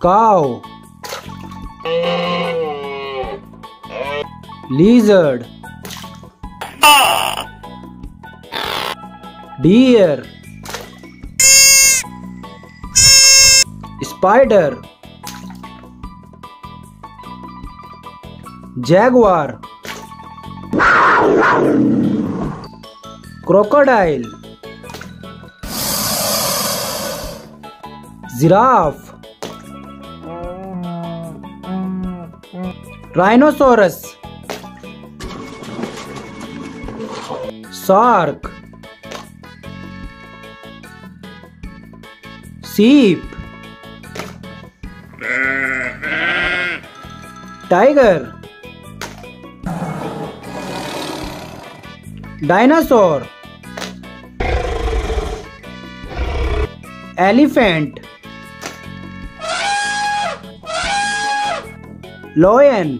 cow lizard deer spider jaguar crocodile giraffe rhinoceros. Shark. Sheep. Tiger. Dinosaur. Elephant lion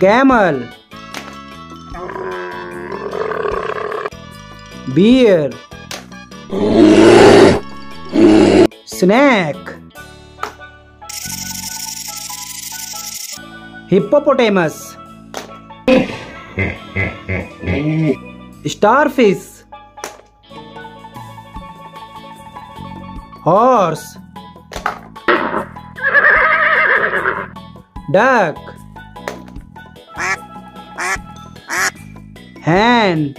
camel bear snake hippopotamus starfish horse duck Hen.